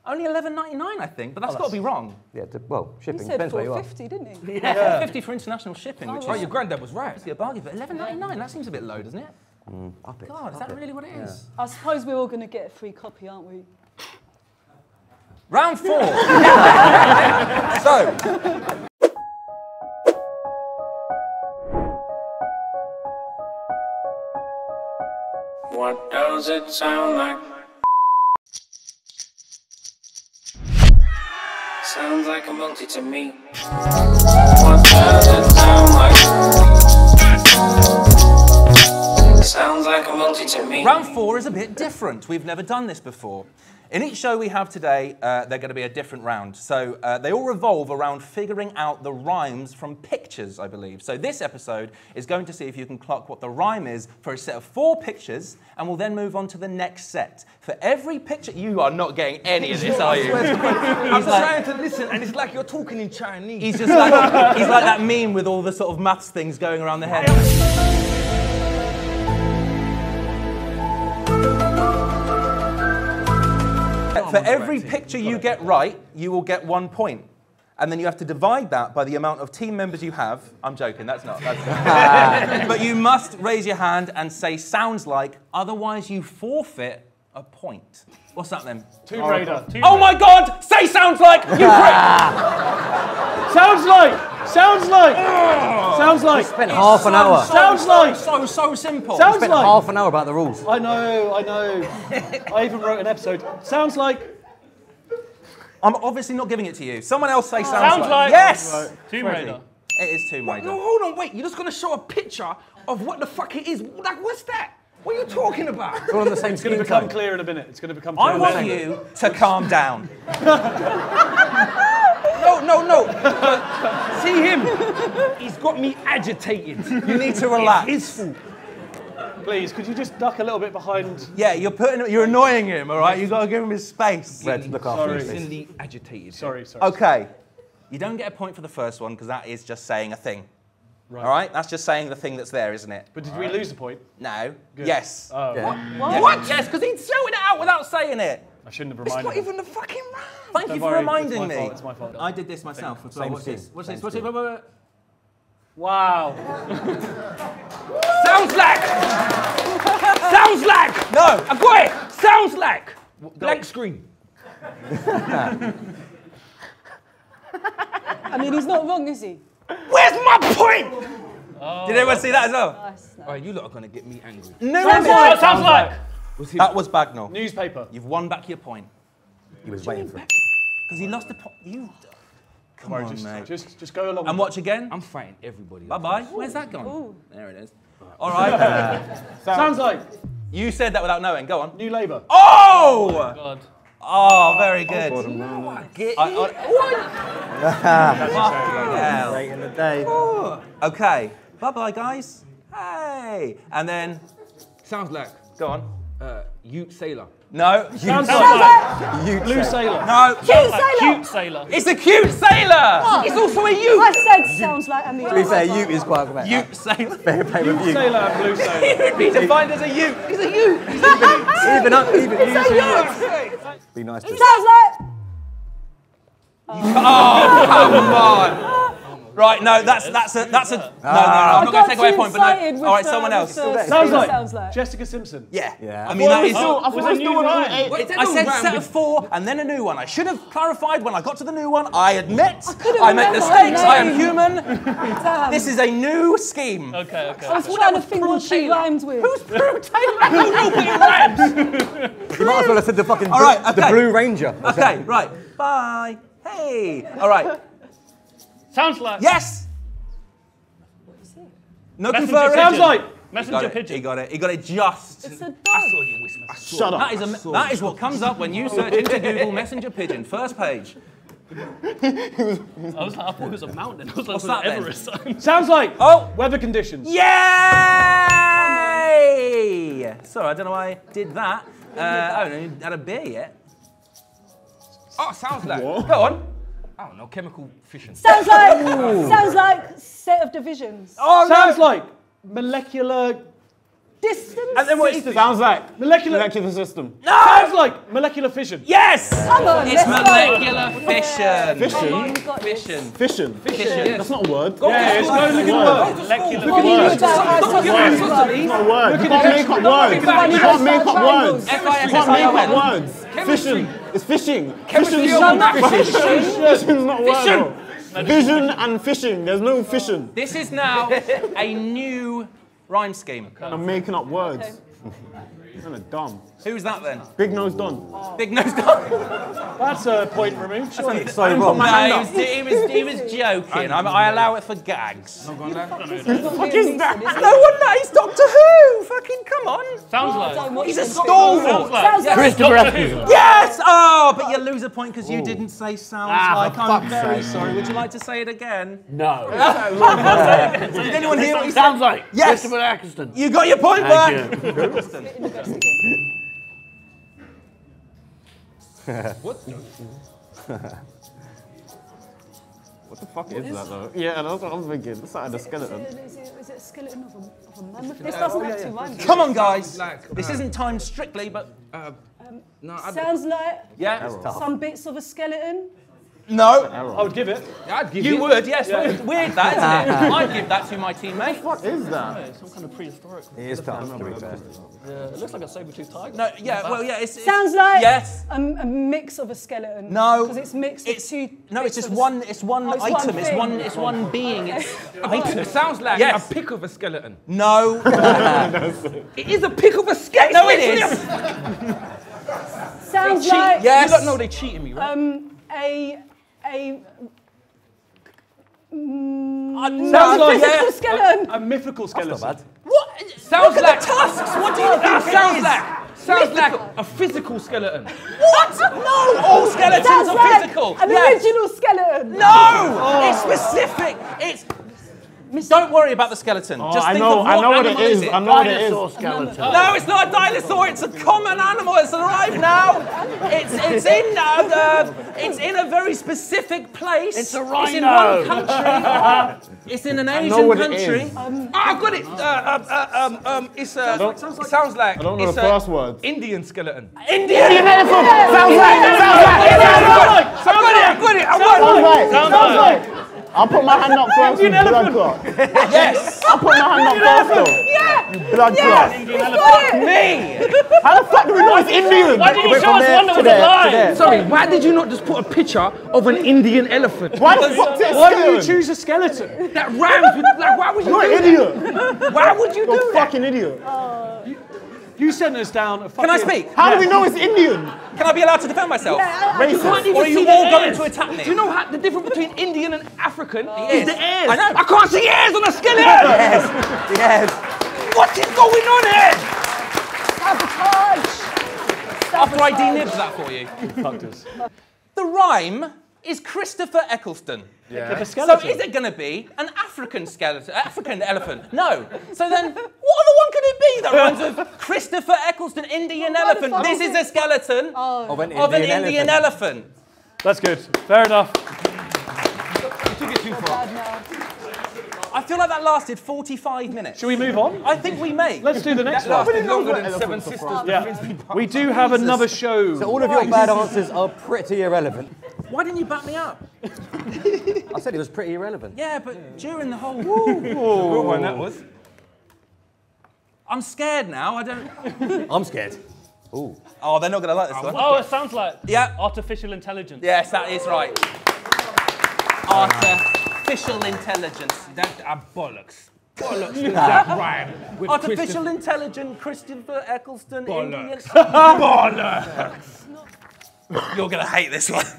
Only eleven ninety nine, I think, but that's oh, got to be wrong. Yeah, to, well, He shipping said depends where you are. 450, didn't he? Yeah, fifty for international shipping, oh, which Oh, Right, is your granddad was right. It's a bargain, but eleven ninety nine. That seems a bit low, doesn't it? Mm, up it, God, is that it. really what it is? I suppose we're all going to get a free copy, aren't we? Round four. [LAUGHS] so, What does it sound like? Sounds like a multi to me. What does it sound like? Sounds like a multi to me. Round four is a bit different. We've never done this before. In each show we have today, uh, they're going to be a different round. So uh, they all revolve around figuring out the rhymes from pictures, I believe. So this episode is going to see if you can clock what the rhyme is for a set of four pictures, and we'll then move on to the next set. For every picture, you are not getting any of this, are you? [LAUGHS] I'm He's like- trying to listen, and it's like you're talking in Chinese. He's just like he's like that meme with all the sort of maths things going around the head. For every picture you get right, you will get one point. And then you have to divide that by the amount of team members you have. I'm joking, that's not. That's [LAUGHS] but you must raise your hand and say sounds like, otherwise you forfeit a point. What's that then? Tomb Raider. Oh, Tomb Oh my god! Say sounds like! You [LAUGHS] prick! Sounds like. Sounds like. Oh. Sounds like. Spent half an hour. Sounds like. So, so simple. Sounds Spent like. half an hour about the rules. I know. I know. I even wrote an episode. Sounds like. I'm obviously not giving it to you. Someone else say sounds, Sounds like. Yes! Tomb Raider. It is Tomb Raider. No, hold on, wait. You're just gonna show a picture of what the fuck it is. Like, what's that? What are you talking about? All on the same It's going to become tone. clear in a minute. It's going to become clear. I in a want minute. you to calm down. no, no, no. See him? He's got me agitated. You need to relax. It's His fault. Please, could you just duck a little bit behind? Yeah, you're putting, you're annoying him. All right, you've got to give him his space. Red, look after Sorry. you, please. Instantly agitated. Sorry, sorry. Okay, you don't get a point for the first one because that is just saying a thing. Right. All right, that's just saying the thing that's there, isn't it? But did we lose the point? No. Yes. Oh, Yes. What? Yes, because he'd shouting it out without saying it. I shouldn't have reminded. It's not him. even the fucking round. Thank Don't you for worry, reminding it's my me. fault, it's my fault. I did this myself. as well. Same Watch this. Watch same this. Watch skin. this. Wait, wait, wait. Wow. Sounds like. [LAUGHS] Sounds like. No. I got it. Sounds like. Blank screen. [LAUGHS] [LAUGHS] I mean, he's not wrong, is he? Where's my point? Did everyone see that as well? Nice. All right, you lot are gonna get me angry. No. Sounds like. Sounds like. That was Bagnall. Newspaper. You've won back your point He was waiting for it. because he lost the point. You. Come Sorry, on, just, mate. just, just go along. And watch again. I'm fighting everybody. Bye bye. Where's that gone? Ooh. There it is. All right. [LAUGHS] Sounds like you said that without knowing. Go on. New Labour. Oh! oh God. Oh, very good. Get I- it? [LAUGHS] I- Fucking hell. Late in the day. Okay. Bye bye, guys. Hey. And then, Sounds like go on. uh, Ute Sailor. No. Sounds like. You Blue Sailor. No. Cute sailor! Cute sailor. It's a cute sailor. It's also a Ute. I said sounds like, I mean. To be fair, you is quite correct. Ute sailor. Fair play with you. Sailor and blue [LAUGHS] sailor. Be defined as a ute. He's a ute. Even up, even you. Be nice to Sounds like. Oh, come on. Right, no, that's that's a that's a no, no, no. I'm not going to take away a point, but no. All right, someone else. Sounds like. Sounds like. Jessica Simpson. Yeah. Yeah. I mean, that is. Was a new rhyme. Wait, I said set of four and then a new one. I should have clarified when I got to the new one. I admit couldn't I make remember her mistakes. I am human. This is a new scheme. Okay, okay. I was trying to think what she rhymed with. Prue [LAUGHS] Taylor. I don't know what rhymes. You might as well have said the fucking All right, the. Blue Ranger. Okay, right. Bye. Hey. All right. Sounds like. Yes. No Messenger conferring. pigeon. Sounds like. He got Messenger it. He pigeon. got it. He got it just. It's a dog. Shut up. That is, a, that is what comes up when you search into Google Messenger Pigeon. First page. I was like, I thought it was a mountain. I was like, What's it was that then? Everest. [LAUGHS] Sounds like. Oh. Weather conditions. Yay! Sorry, I don't know why I did that. Uh, I haven't even had a beer yet. Oh, sounds like. Go on. I don't know, chemical fission. Sounds like. Sounds like set of divisions. Oh, Sounds like. Molecular. Distance. And then what is Sounds like Molecular. molecular system. Sounds like molecular fission. Yes! Come on, It's molecular fission. Fission. Come on, you got this. Fission. Fission. Fission. That's not a word. Yeah, it's go look at the word. Molecular What do you words. about how something It's is not a word. You can't make up words. You can't make up words. You can't make up words. Fission. It's fishing. Fishing is not fishing. Fishing is not a word. Vision and fishing. There's no fishing. This is now a new rhyme scheme. I'm making up words. Kind of dumb. Who's that then? Big nose Don. Big nose dog. [LAUGHS] That's a point removed. surely. So wrong. No, he was, he was, he was joking. I'm, I allow it for gags. No Fuck is wonder he's Doctor Who. Fucking come on. Sounds like. He's a stalwart. Sounds like. Sounds like Christopher Eccleston. Yes! Oh, but you lose a point because you didn't say sounds Ah, like. for I'm fuck's very sake. sorry. Would you like to say it again? No. [LAUGHS] Did anyone hear what he said? Sounds like Yes. Christopher Eccleston. You got your point back. Thank you. [LAUGHS] [LAUGHS] What the fuck is that though? Yeah, that's what I'm thinking. It's like the skeleton. Is it, is it a skeleton of a, of a mammoth? This doesn't have to rhyme. Come on, guys. Like, This uh, isn't timed strictly, but Uh, no, Sounds like yeah. some bits of a skeleton. No, I would give it. I'd give you it. would. Yes, weird, weird that, isn't it? [LAUGHS] I'd give that to my teammate. What is that? Some kind of prehistoric. It is tough, to be fair. Yeah, it looks like a saber-toothed tiger. No, yeah, well, yeah. It's, it's Sounds like yes. a, a mix of a skeleton. No, because it's mixed. It's two no, it's just one. It's one Oh, it's item. one it's one. It's one being. It's [LAUGHS] It sounds like Yes. a pick of a skeleton. no. [LAUGHS] It is a pick of a skeleton. no, it is. Sounds like Yes. You don't know they cheating me, right? um a a. Mm, Sounds a like- physical yeah. skeleton. A mythical skeleton. Not bad. What? sounds Look like at the tusks. What do you [LAUGHS] think That it sounds is? like sounds like a physical skeleton. What? [LAUGHS] No. All skeletons Sounds are like physical. An Yes. original skeleton. No. It's specific. It's. Don't worry about the skeleton. Oh, Just I think know, of what I know what it animal is. it? I know what it is. Dinosaur skeleton. No, it's not a dinosaur. It's a common animal. It's arrived now. It's it's in uh, uh, it's in a very specific place. It's a rhino. It's in one country. [LAUGHS] it's in an Asian what country. is. Ah, I've got it. Uh, uh, uh, um, um, it's don't- it sounds like I don't know the a first words. Indian skeleton. Indian. Sounds like, sounds like, I got it. I got it. I sounds won. like, sounds like. I'll put my hand up first, you blood clot. Yes. I'll put my hand up first though. Yeah. You blood clot. He's got it. Me. [LAUGHS] How the fuck do we know it's Indian? Why didn't you Went show us there one that was alive? Sorry, why did you not just put a picture of an Indian elephant? Why the fuck did Why do you choose a skeleton? That rhymes with like. Why would you You're do an idiot. Why would you do that? You're do a that? fucking idiot. Oh. You sent us down a fucking... Can I speak? How do we know it's Indian? Can I be allowed to defend myself? Racist. Or are you all going to attack me? Do you know how, the difference between Indian and African ears. is the ears? I know. I can't see ears on a skeleton. Yes, yes. What is going on here? Sabotage. After I denib that for you. Fucked us. The rhyme is Christopher Eccleston. The So is it going to be an African skeleton, African elephant? No. So then, what other one could it be that [LAUGHS] rhymes with Christopher Eccleston, Indian oh, why the elephant? This is is a it- skeleton oh. Of an of an Indian Indian elephant. elephant. That's good. Fair enough. Bad now. I feel like that lasted 45 minutes. Should we move on? I think we may. Let's do the next That one. lasted longer than Seven Sisters. Yeah. We do have another show. So all of your bad answers are pretty irrelevant. Why didn't you back me up? [LAUGHS] I said it was pretty irrelevant. Yeah, but during the whole. Good one that was. I'm scared now. I don't. [LAUGHS] I'm scared. Ooh. Oh, they're not going to like this one. Oh, it sounds like Yeah. artificial intelligence. Yes, that is right. Artificial intelligence. That are bollocks. Bollocks [LAUGHS] to that rhyme. With Artificial intelligent Christopher Eccleston Indian. Bollocks. You're gonna hate this one. [LAUGHS]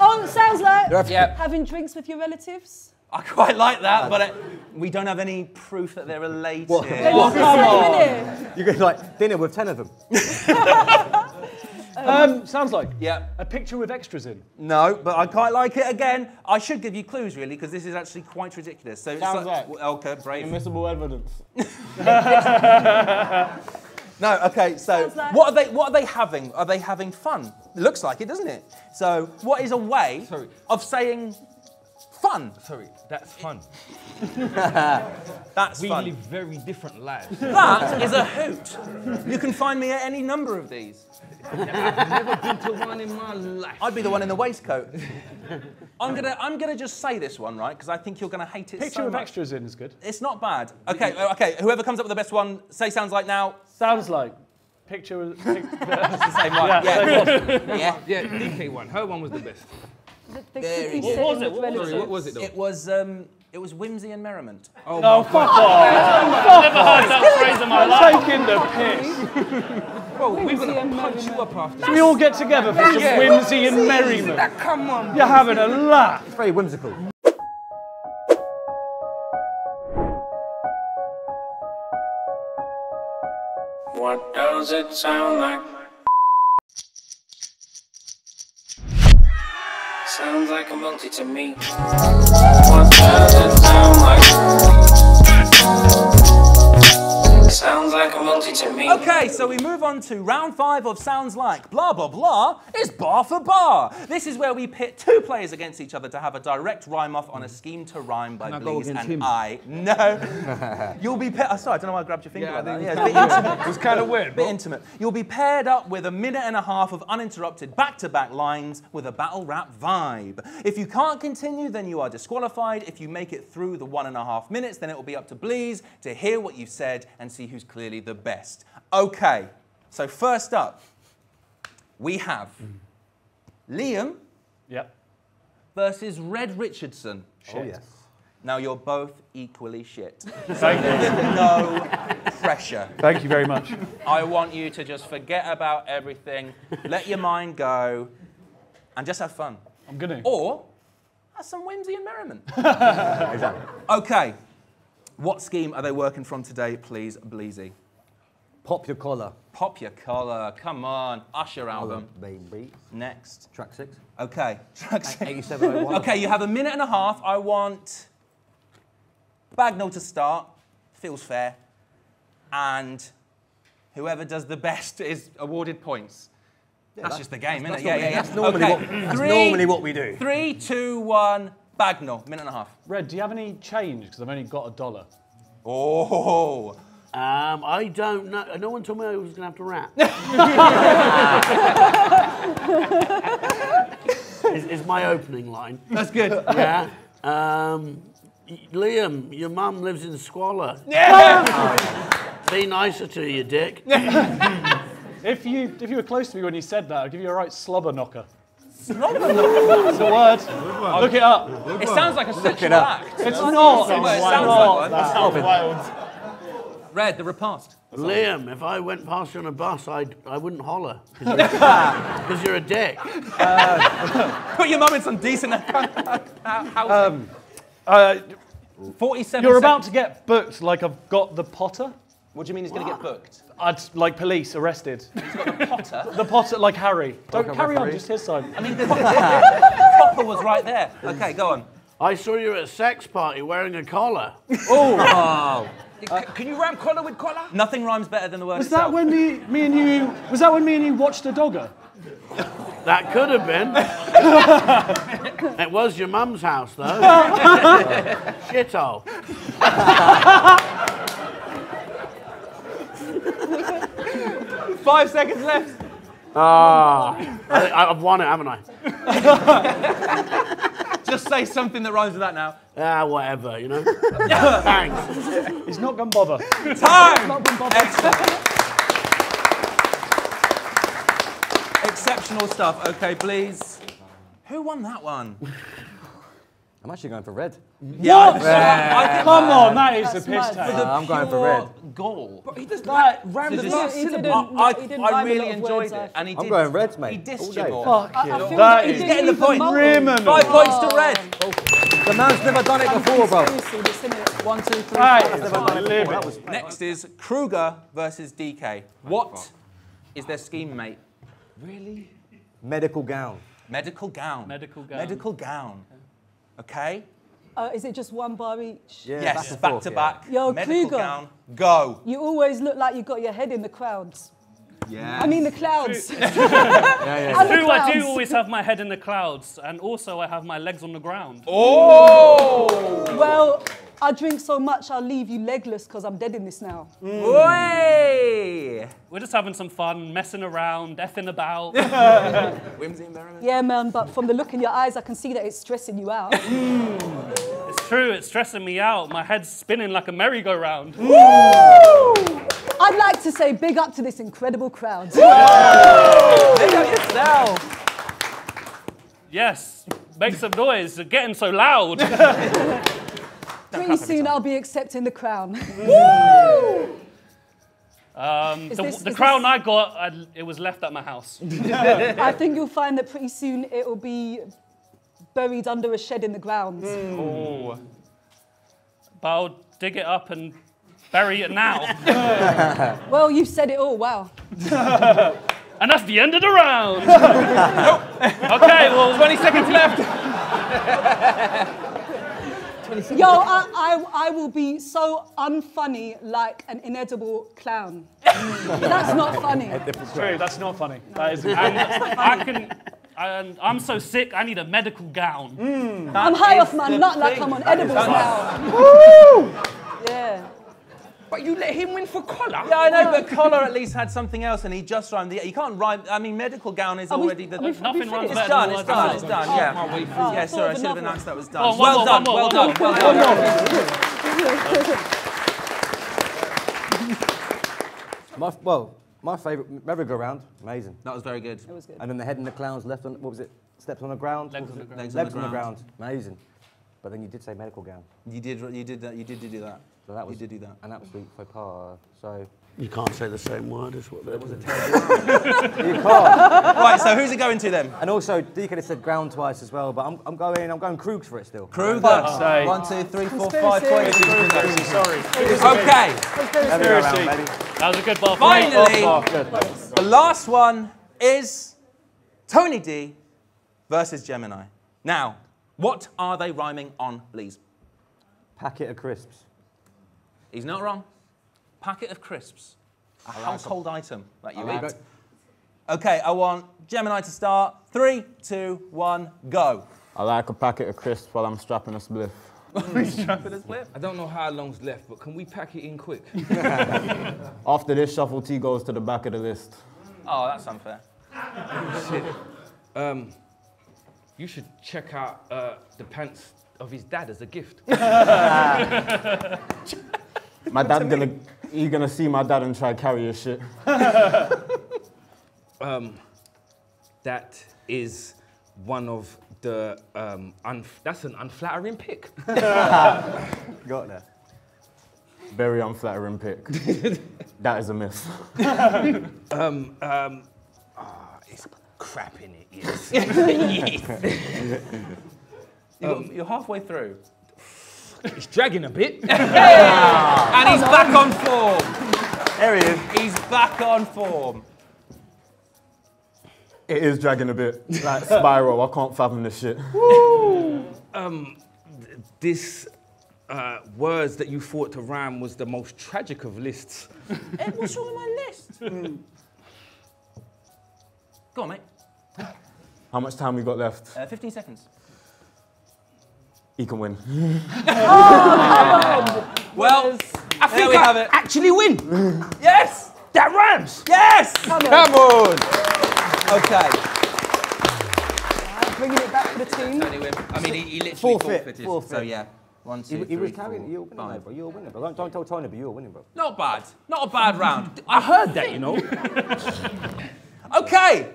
Oh, it sounds like Yep. having drinks with your relatives. I quite like that, but it, we don't have any proof that they're related. What? They're not the same, innit? You get like dinner with ten of them. [LAUGHS] Um, sounds like Yeah. a picture with extras in. No, but I quite like it again. I should give you clues really, because this is actually quite ridiculous. So it's Sounds like, like- okay, brave. Admissible evidence. [LAUGHS] No, okay. So like- what are they? What are they having? Are they having fun? It looks like it, doesn't it? So what is a way Sorry. of saying fun? Sorry, that's fun. [LAUGHS] That's fun. We fun. live very different lives. That is a hoot. You can find me at any number of these. Never been to one in my life. I'd be the one in the waistcoat. I'm gonna, I'm gonna just say this one, right? Because I think you're gonna hate it Picture so with much. extras in is good. It's not bad. Okay, uh, okay. Whoever comes up with the best one, say sounds like now. Sounds like picture with. Pic- [LAUGHS] It's the same one. Yeah, Yeah, yeah. Yeah, DK one. Her one was the best. The, the Very cookie good. setting What was it? What was relatives. Sorry, what was it though? It was um, It was whimsy and merriment. Oh, fuck off. I've Never heard that phrase in my life. Taking the piss. Bro, we're gonna punch you up after Can we all get together for some Yeah. whimsy and merriment? Like, come on. You're having a laugh. It's very whimsical. What does it sound like? Sounds like a multi to me. What does it sound like? Sounds like a multi to me. Okay, so we move on to round five of Sounds Like. Blah, blah, blah is bar for bar. This is where we pit two players against each other to have a direct rhyme off on a scheme to rhyme by Can I go Bleez and him? I. No. [LAUGHS] You'll be paired. Oh, sorry, I don't know why I grabbed your finger Yeah, like that. Yeah, it's a bit intimate. It was kind of weird. bit bro. intimate. You'll be paired up with a minute and a half of uninterrupted back-to-back lines with a battle rap vibe. If you can't continue, then you are disqualified. If you make it through the one and a half minutes, then it will be up to Bleez to hear what you've said and see who's clearly the best. Okay, so first up, we have Liam Yep. versus Red Richardson. Oh, yes. Now you're both equally shit. [LAUGHS] Thank you. no pressure. Thank you very much. I want you to just forget about everything, let your mind go, and just have fun. I'm gonna. Or have some whimsy and merriment. [LAUGHS] Exactly. Okay, what scheme are they working from today, please, Bleezy? Pop your collar. Pop your collar, come on, Usher album. Baby. Next. Track six. Okay, track six. 8701. Okay, you have a minute and a half. I want Bagnall to start. Feels fair. And whoever does the best [LAUGHS] is awarded points. that's, just the game, isn't that's it? Yeah, yeah, yeah. That's normally, Okay, what, that's three- normally what we do. Three, two, one, Bagnall. Minute and a half. Red, do you have any change? Because I've only got a dollar. Oh. Um, I don't know. No one told me I was going to have to rap. [LAUGHS] is, is my opening line. That's good. Yeah. Um, Liam, your mum lives in squalor. Yeah. Be nicer to you, dick. [LAUGHS] If you if you were close to me when you said that, I'd give you a right slobber knocker. Slobber knocker? It's a word. Look it up. It sounds like a sexual up. act. It's not. Well, it sounds not. like one. Sounds wild. Red, the repast. Liam, if I went past you on a bus, I'd, I wouldn't holler. [LAUGHS] Because you're a dick. Put your mum in some decent [LAUGHS] housing. Uh, 47 you're about seconds. to get booked like I've got the Potter. What do you mean he's going to get booked? I'd like police arrested. [LAUGHS] He's got the Potter? The Potter, like Harry. Don't Like a carry on, referee. just his side. I mean, Popper [LAUGHS] was right there. Okay, go on. I saw you at a sex party wearing a collar. Oh. C- [LAUGHS] uh, Can you rhyme collar with collar? Nothing rhymes better than the word Was itself. that when me, me and you? Was that when me and you watched a dogger? That could have been. it was your mum's house, though. Shithole. Five seconds left. Ah, I, I've won it, haven't I? [LAUGHS] Just say something that rhymes with that now. Ah, whatever, you know. [LAUGHS] Thanks. He's not gonna bother. Time! Excellent. Exceptional stuff. Okay, please. Who won that one? I'm actually going for red. Yeah, I, I think Come on, that is That's the piss mad. take. Uh, I'm going for red. Goal. He does That- rhyme the last he didn't- syllable. I, he I really enjoyed words, it, I- and he I'm going reds, mate. He dissed All you, day. Fuck I, I you. feel That like he is didn't getting the point. mold. Five points to red. The man's never done it before, bro. Seriously, this, innit? One, two, three, Right. four, Never five. done it before. That was- Next is Kruger versus DK. What is their scheme, mate? Really? Medical gown. Medical gown. Medical gown. Medical gown. Okay? Uh, is it just one bar each? Yeah, yes, and back forth, to yeah. back. Yo, Medical Kruger. gown. Go. You always look like you got your head in the clouds. Yeah. I mean the clouds. [LAUGHS] [LAUGHS] Yeah, yeah. And the True, I do always have my head in the clouds, and also I have my legs on the ground. Oh! Well, I drink so much I'll leave you legless because I'm dead in this now. Mm. Oi! We're just having some fun, messing around, effing about. [LAUGHS] Whimsy and merriment. Yeah, man, but from the look in your eyes, I can see that it's stressing you out. [LAUGHS] Mm. it's true, it's stressing me out. My head's spinning like a merry-go-round. Mm. I'd like to say big up to this incredible crowd. Pick up yourself. Yes, make some noise. You're getting so loud. [LAUGHS] Pretty clap every soon. I'll be accepting the crown. [LAUGHS] Um, the this- the crown this- I got, I, it was left at my house. [LAUGHS] [LAUGHS] I think you'll find that pretty soon it will be buried under a shed in the ground. Oh. But I'll dig it up and bury it now. Well, you've said it all. Wow. and that's the end of the round. okay, well, 20 seconds left. Yo, I, I, I will be so unfunny like an inedible clown. That's not funny. It's true. That's not funny. That is. and I can. And I'm so sick, I need a medical gown. Mm. I'm high off my nut like I'm on edibles now. Yeah. But you let him win for collar? Yeah, I know, but Collar at least had something else, and he just rhymed. The, you can't rhyme. I mean, medical gown is Are we- already the. we- Nothing we runs finished? It's done. It's done. It's done. Yeah. Oh, oh Yeah, I sorry, I thought should of have another announced that was done. Oh, one well more, done. one more, well one done. more. Well done. Oh, my, well, my favourite merry-go-round, amazing. That was very good. It was good. And then the head and the clowns left on, what was it? Steps on the ground? Legs What was on the it? ground. Legs on Legs the on the ground. ground, amazing. But then you did say medical gown. You did. You did that. You did do that. So that was you did do that. an absolute faux pas. So You can't say the same word as what they're doing. [LAUGHS] you can't. right. So who's it going to then? and also, DK has said ground twice as well, but I'm, I'm going I'm going Krugs for it still. Kruger. say. One, two, three, four, five points. Sorry. Okay. Merry-go-round, baby. That was a good ball. Finally, Oh, good. the last one is Tony D versus Gemini. Now, what are they rhyming on, please? Packet of crisps. He's not wrong. Packet of crisps. A household item that you eat. Okay, I want Gemini to start. Three, two, one, go. I like a packet of crisps while I'm strapping a spliff. [LAUGHS] strapping a spliff? I don't know how long's left, but can we pack it in quick? [LAUGHS] After this, shuffle T goes to the back of the list. Oh, that's unfair. Um, you should check out uh, the pants of his dad as a gift. [LAUGHS] [LAUGHS] My dad gonna, you gonna see my dad and try to carry your shit. [LAUGHS] um, that is one of the. Um, unf- that's an unflattering pick. [LAUGHS] Got there. Very unflattering pick. that is a myth. um, um, ah, it's crap in it. Yes. yes. You're, you're halfway through. It's dragging a bit. [LAUGHS] And he's back on form. There he is. He's back on form. It is dragging a bit. Like [LAUGHS] spiral, I can't fathom this shit. um, this uh, words that you thought to rhyme was the most tragic of lists. Ed, what's wrong with my list? [LAUGHS] Go on, mate. How much time we got left? Uh, 15 seconds. He can win. [LAUGHS] Well, I there we have it. actually win. [LAUGHS] Yes! That rhymes. Yes! Come on. Come on. Okay. Bringing it back to the team. Tony. I mean, he, he literally Forfeit, forfeited. forfeit. So, yeah. One, He, two, he was three, carrying four, You're winning, five. though, bro. You're winning, bro. Don't, don't tell Tony, but you're winning, bro. Not bad. Not a bad round. [LAUGHS] I heard that, you know. Okay.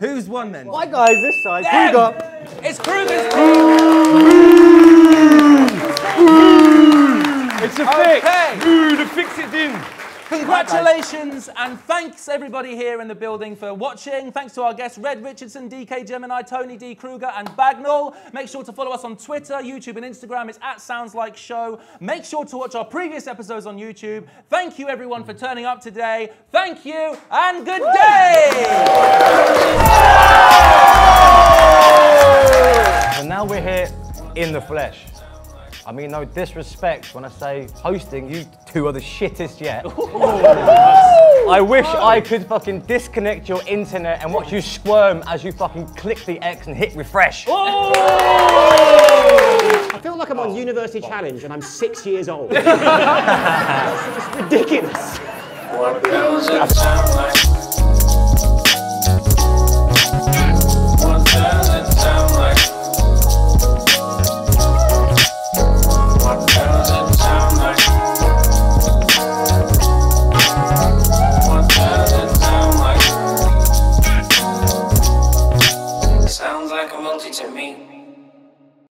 Who's won then? My guy's this side. Them. Kruger. It's Kruger's It's a fix. Okay. Ooh, the fix it in. Congratulations and thanks everybody here in the building for watching. Thanks to our guests Red Richardson, DK Gemini, Tony D. Kruger, and Bagnall. Make sure to follow us on Twitter, YouTube, and Instagram. It's at Sounds Like Show. Make sure to watch our previous episodes on YouTube. Thank you everyone for turning up today. Thank you and good day. And now we're here in the flesh. I mean, no disrespect when I say hosting, you two are the shittest yet. [LAUGHS] I wish I could fucking disconnect your internet and watch you squirm as you fucking click the X and hit refresh. I feel like I'm on University Challenge and I'm six years old. [LAUGHS] it's ridiculous.